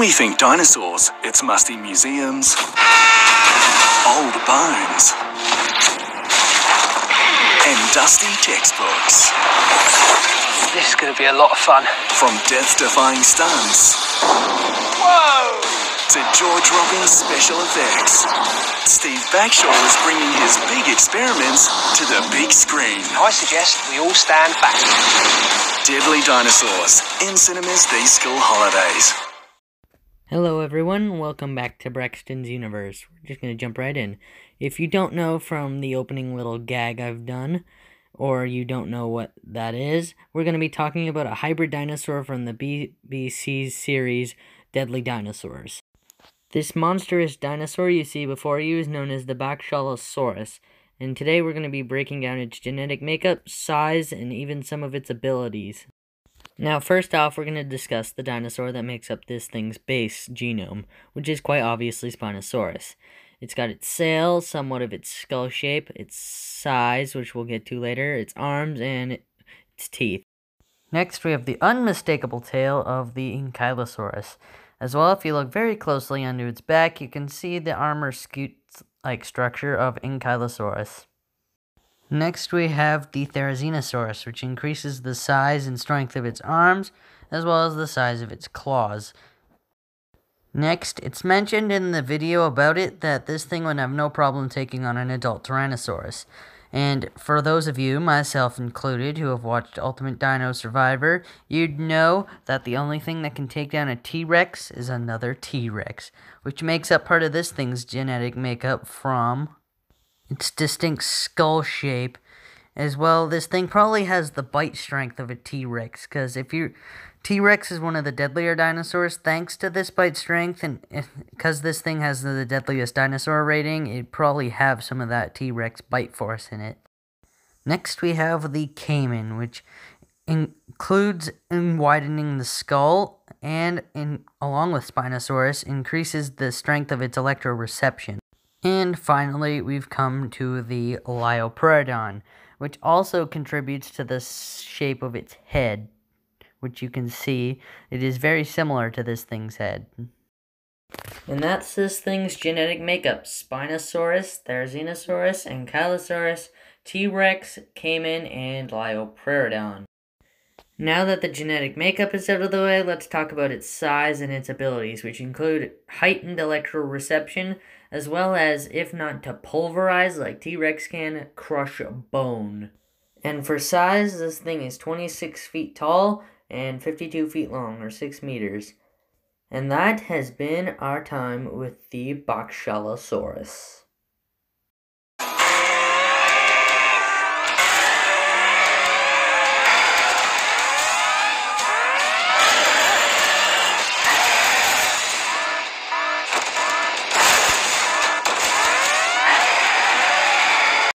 we think dinosaurs, it's musty museums, old bones, and dusty textbooks. This is going to be a lot of fun. From death-defying stunts Whoa! to jaw-dropping special effects, Steve Backshall is bringing his big experiments to the big screen. I suggest we all stand back. Deadly Dinosaurs in cinemas these school holidays. Hello, everyone. Welcome back to Braxton's Universe. We're just going to jump right in. If you don't know from the opening little gag I've done, or you don't know what that is, we're going to be talking about a hybrid dinosaur from the BBC series Deadly Dinosaurs. This monstrous dinosaur you see before you is known as the Backshallosaurus, and today we're going to be breaking down its genetic makeup, size, and even some of its abilities. Now, first off, we're going to discuss the dinosaur that makes up this thing's base genome, which is quite obviously Spinosaurus. It's got its sail, somewhat of its skull shape, its size, which we'll get to later, its arms, and its teeth. Next, we have the unmistakable tail of the Ankylosaurus. As well, if you look very closely under its back, you can see the armor scute-like structure of Ankylosaurus. Next, we have the Therizinosaurus, which increases the size and strength of its arms, as well as the size of its claws. Next, it's mentioned in the video about it that this thing would have no problem taking on an adult Tyrannosaurus. And for those of you, myself included, who have watched Ultimate Dino Survivor, you'd know that the only thing that can take down a T-Rex is another T-Rex, which makes up part of this thing's genetic makeup from its distinct skull shape. As well, this thing probably has the bite strength of a T-Rex, because if you T-Rex is one of the deadlier dinosaurs thanks to this bite strength, and eh, because this thing has the deadliest dinosaur rating, it probably have some of that T-Rex bite force in it. Next, we have the Caiman, which includes in widening the skull and, in, along with Spinosaurus, increases the strength of its electroreception. And finally, we've come to the Liopleurodon, which also contributes to the shape of its head which you can see it is very similar to this thing's head. And that's this thing's genetic makeup. Spinosaurus, Therizinosaurus, Ankylosaurus, T-Rex, Caiman, and Liopleurodon. Now that the genetic makeup is out of the way, let's talk about its size and its abilities, which include heightened electroreception, as well as, if not to pulverize like T-Rex can, crush bone. And for size, this thing is 26 feet tall and 52 feet long, or 6 meters. And that has been our time with the Backshallosaurus.